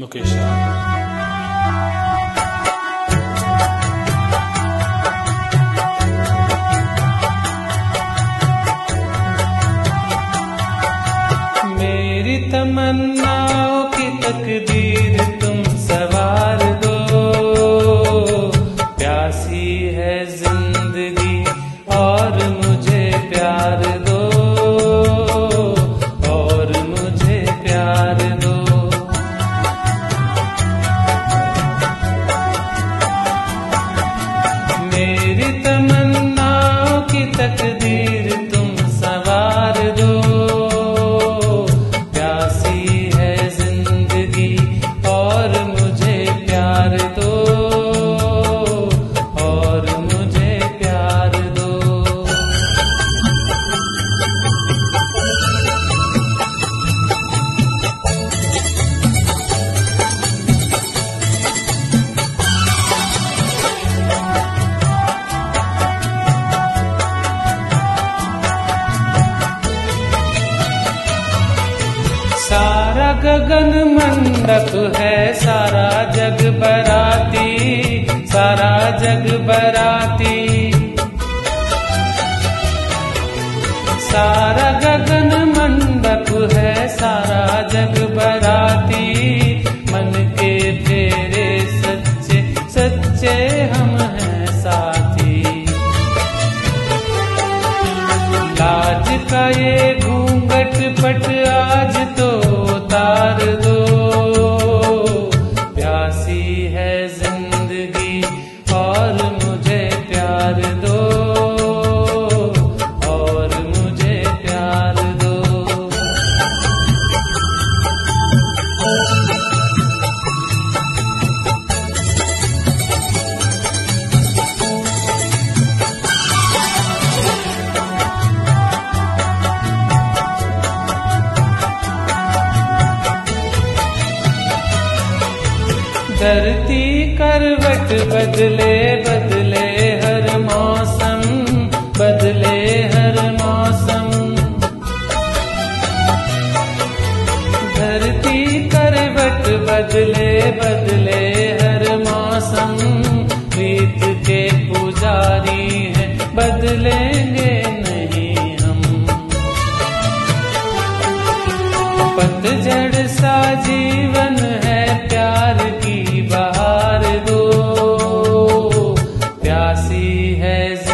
मुकेश मेरी तमन्नाओं की तकदीर तुम सवार दो प्यासी है ज़िंदगी और मुझे प्यार दो। गगन मंडप है सारा जग बराती, सारा जग बराती। सारा गगन मंडप है, सारा जग बराती। मन के फेरे सच्चे सच्चे हम हैं साथी। लाज का ये और धरती करवट बदले बदले हर मौसम, बदले हर मौसम। धरती करवट बदले बदले हर मौसम, रीत के पुजारी हैं, बदलेंगे नहीं हम। पतझड़ सा जीवन has